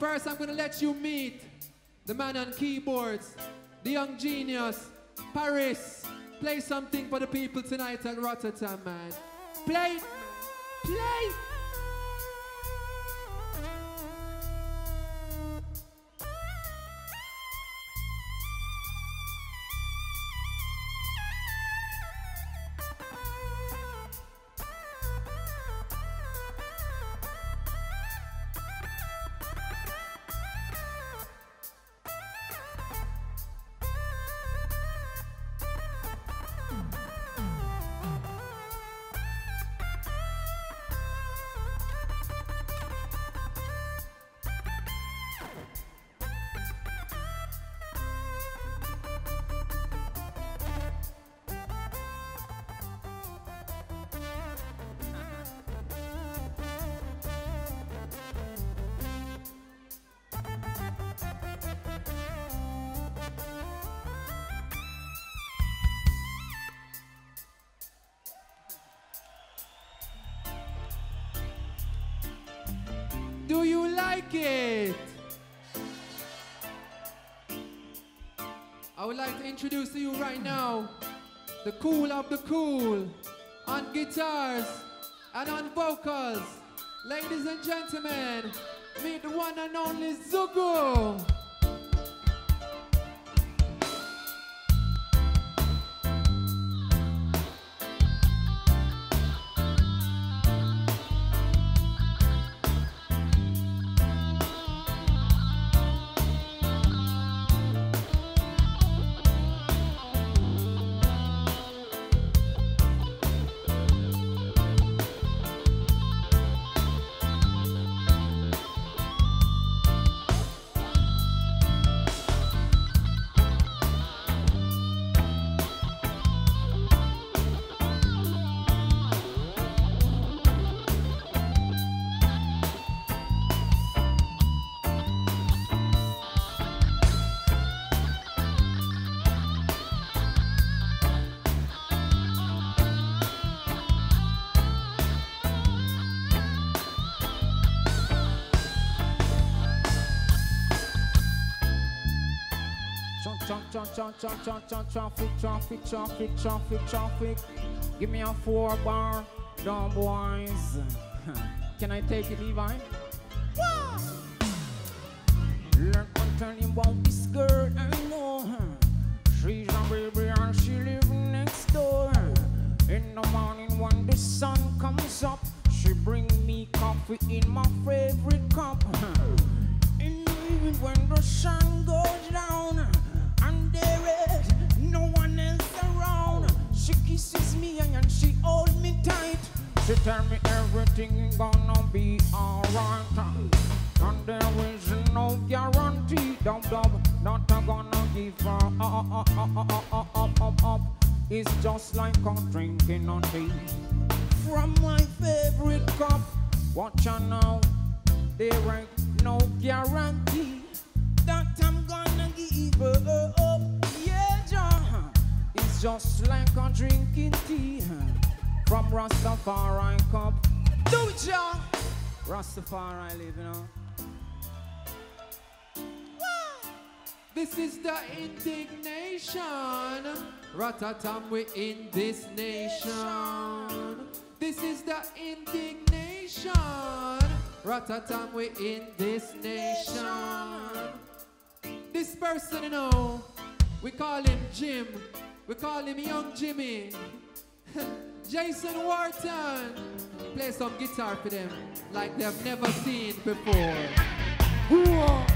First, I'm gonna let you meet the man on keyboards, the young genius, Paris. Play something for the people tonight at Rototom, man. Play, play. Like it? I would like to introduce to you right now the cool of the cool on guitars and on vocals. Ladies and gentlemen, meet the one and only Zugu. Tra- tra- tra- tra- tra- tra- tra- Traffic, traffic, traffic, traffic, traffic. Give me a four bar, dumb boys. Can I take it, Levi? Ratatam, we in this nation. This is the Indiggnation. Ratatam, we're in this nation. This person, you know, we call him Jim. We call him Young Jimmy. Jason Wharton. Play some guitar for them like they've never seen before. Whoa.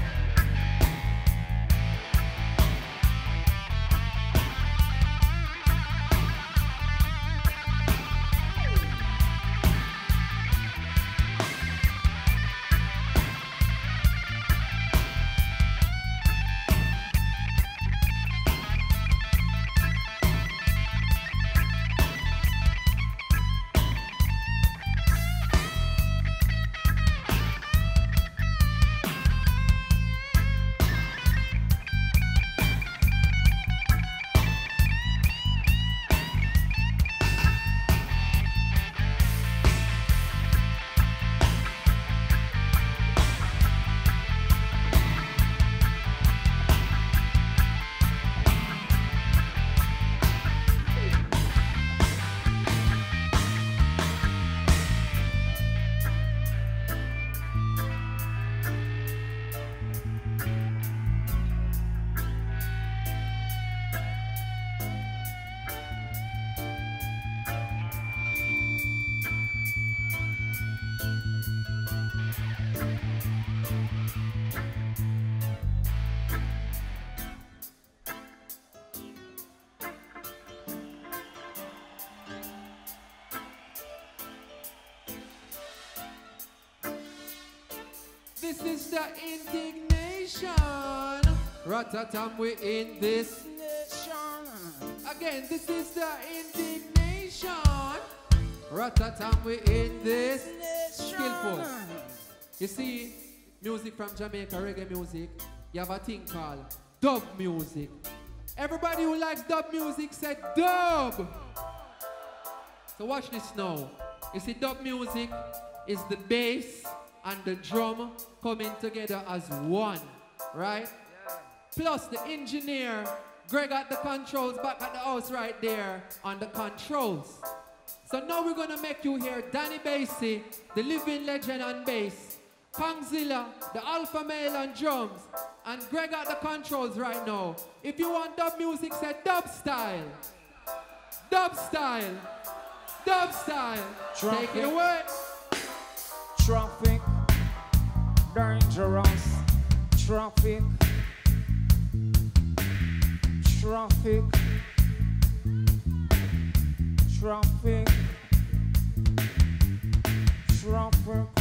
Ratatam, we in this. nation. Again, this is the Indiggnation. Ratatam, we in this. Skillful. You see, music from Jamaica, reggae music, you have a thing called dub music. Everybody who likes dub music said dub. So watch this now. You see, dub music is the bass and the drum coming together as one, right? Plus the engineer, Greg at the controls, back at the house right there on the controls. So now we're gonna make you hear Danny Basie, the living legend on bass, Kongzilla, the alpha male on drums, and Greg at the controls right now. If you want dub music, say dub style. Dub style. Dub style. Take it away. Traffic, dangerous. Traffic, traffic, traffic, traffic,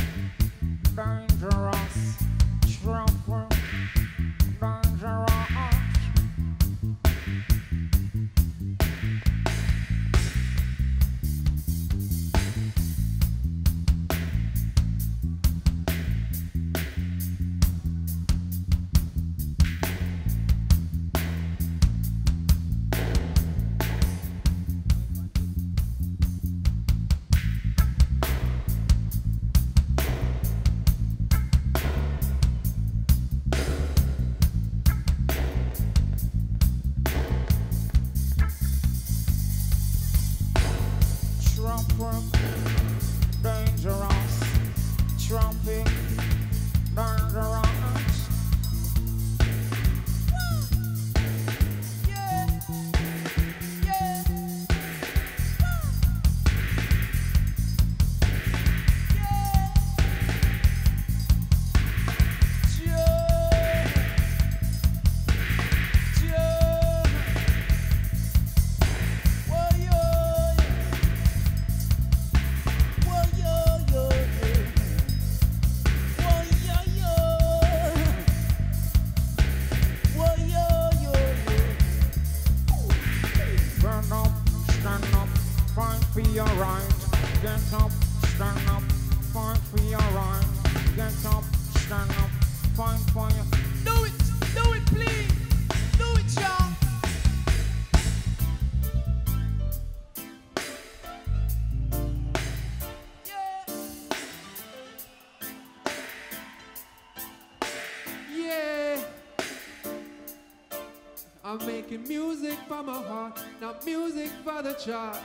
making music for my heart, not music for the charts.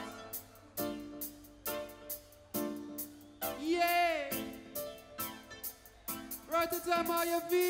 Yeah. Right the time you feeling?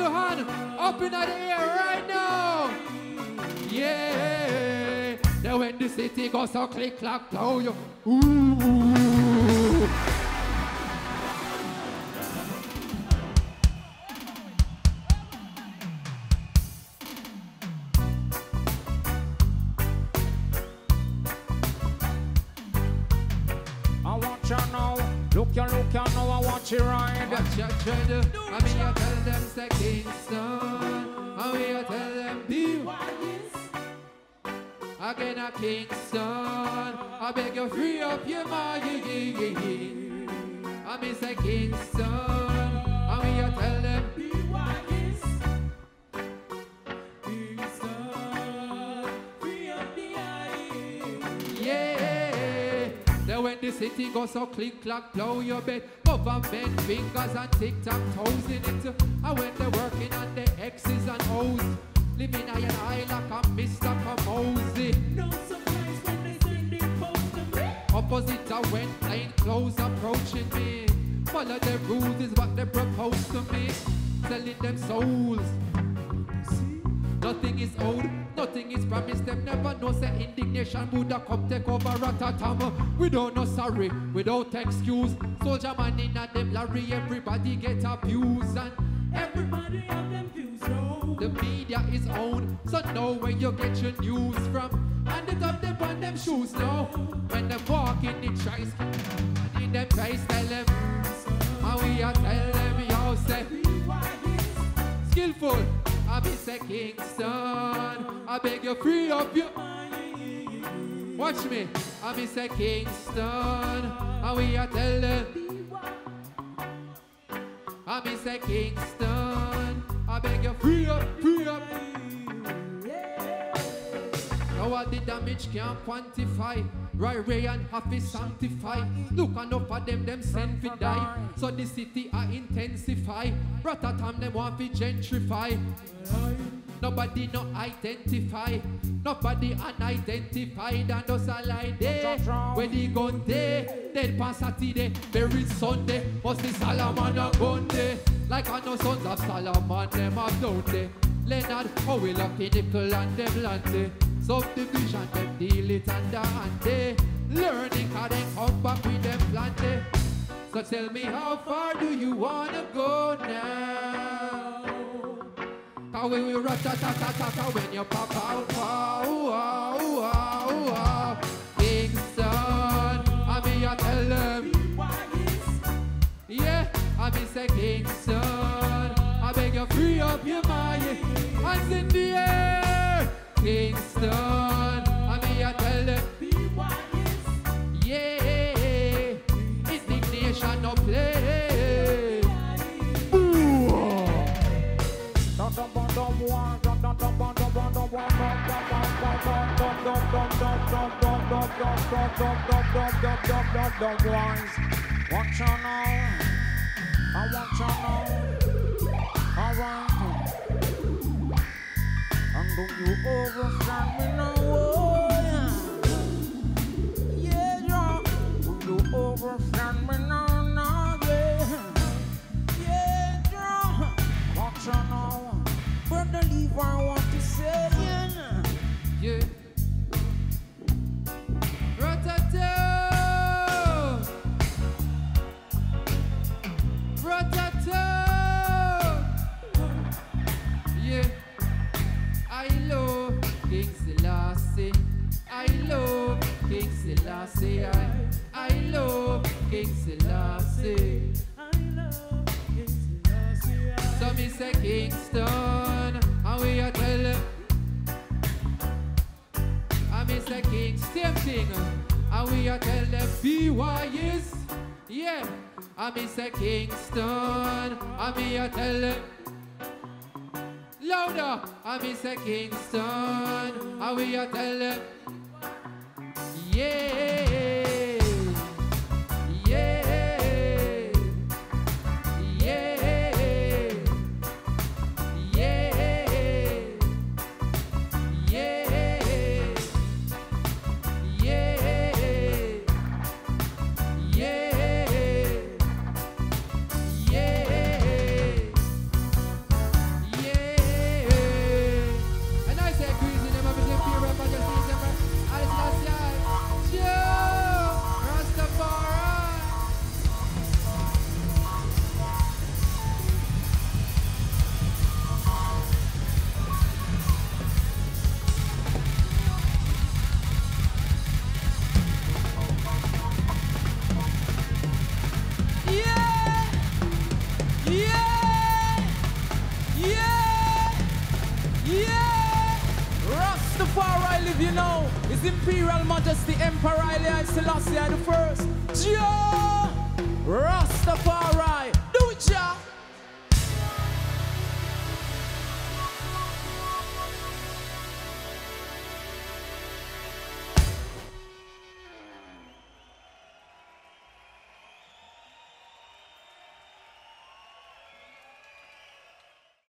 Single hand up in the air right now. Yeah. Now when the city goes so click clack blow you. Ooh. The city goes so click clack blow your bed, government fingers and tick tock toes in it. And when they're working on the X's and O's, living I and I like a Mr. Kamosi. No surprise when they send it post to me. Opposite I went plain clothes approaching me. Follow the rules is what they propose to me. Selling them souls. Nothing is old, nothing is promised. Them never know say Indiggnation have come take over Ratatam. We don't know sorry, without excuse. Soldier man in a them lorry, everybody get abused and Everybody have them views, no. the media is owned, so know where you get your news from. And the top them on them shoes now. When they walk in the trice, in them trice tell them, and we a tell them, yo say, skillful. I be say Kingston, I beg you free up your. Watch me, I be say Kingston, and we a tell them. I be say Kingston, I beg you free up, free up. Now all the damage can't quantify. Ray and Happy sanctify. Look enough of them, them send fi die. So the city I intensify. Ratatam them want fi gentrify. Nobody no identify. Nobody unidentified and us a lie there. Where the gun there, dead pan Saturday, buried Sunday. Must be Solomon a gun there. Like I know sons of Solomon, them have done there. Leonard, how we lucky nickel and them land. Subdivision, them deal it under hand. Eh? Learning how they come back with them plan. Eh? So tell me how far do you wanna go now? We will rat ta ta ta ta ta when you pop out. Wow, wow, wow, wow. Kingston, I mean I tell them. Yeah, I mean say Kingston. Hands in the air. Kingston, I mean I tell them. Yeah, Indiggnation no play. Watch you now. I want you now. Alright. And you overstand me now. Selassie. I, I love King Selassie. So me say Kingston, and we a tell them. I miss the king, same thing. And we are tell them BY is, yeah. I miss the Kingston, and we are tell them louder. I miss the Kingston, and we are tell them yeah,